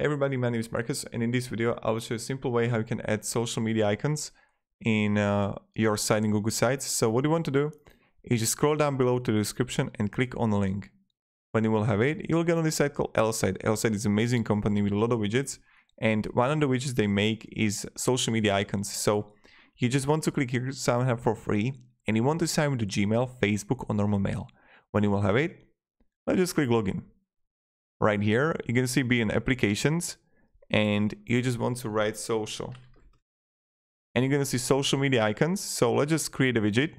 Hey everybody, my name is Marcus and in this video I will show you a simple way how you can add social media icons in uh, your site in Google Sites. So what you want to do is just scroll down below to the description and click on the link. When you will have it, you will get on this site called Elfsight. Elfsight is an amazing company with a lot of widgets and one of the widgets they make is social media icons. So you just want to click here sign up for free and you want to sign with Gmail, Facebook or normal mail. When you will have it, let's just click login right here you can see be in applications and you just want to write social. And you're going to see social media icons so let's just create a widget.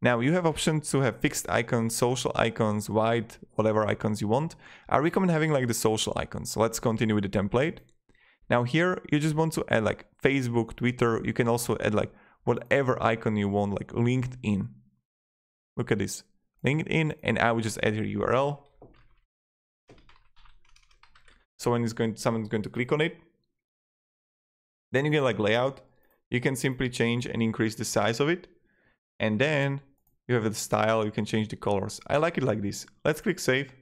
Now you have options to have fixed icons social icons white whatever icons you want. I recommend having like the social icons. So let's continue with the template. Now here you just want to add like facebook twitter. You can also add like whatever icon you want like linkedin. Look at this. Linkedin and i will just add your url so when it's going someone's going to click on it, then you get like layout. You can simply change and increase the size of it. And then you have the style, you can change the colors. I like it like this. Let's click save.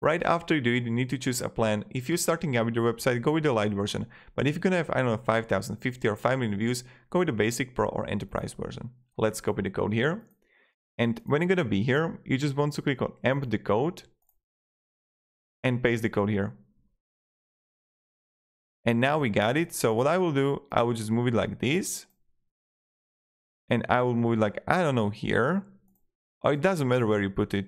Right after you do it, you need to choose a plan. If you're starting out with your website, go with the light version. But if you're gonna have, I don't know, 5,000, 50 or 5 million views, go with the basic pro or enterprise version. Let's copy the code here. And when you're gonna be here, you just want to click on amp the code and paste the code here. And now we got it. So what I will do, I will just move it like this. And I will move it like, I don't know, here. Oh, it doesn't matter where you put it.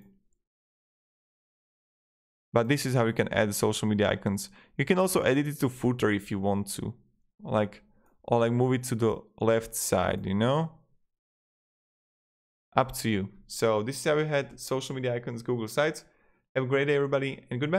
But this is how you can add social media icons. You can also edit it to footer if you want to. Like, or like move it to the left side, you know? Up to you. So this is how we had social media icons Google Sites. Have a great day, everybody, and goodbye.